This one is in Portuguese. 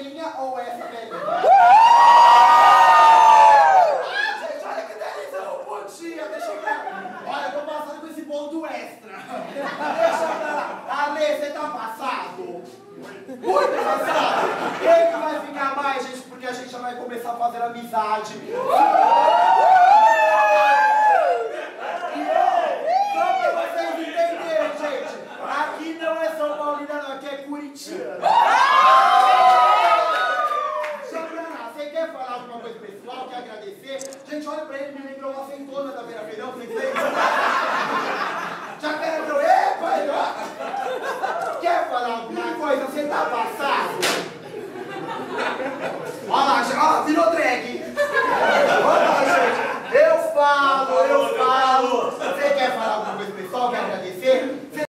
abelhinha ou é essa abelhinha? Uh! Gente, olha que delícia, não podia, deixa eu ver. Olha, eu tô passando com esse ponto extra. deixa pra lá. Ale, você tá passado? Muito passado. Quem que vai ficar mais, gente? Porque a gente já vai começar a fazer amizade. Uh! claro que é agradecer. Gente, olha pra ele, me lembrou uma sentona da beira já tem feito. Já quebrou, epa! Quer falar alguma coisa? Você tá passado? Olha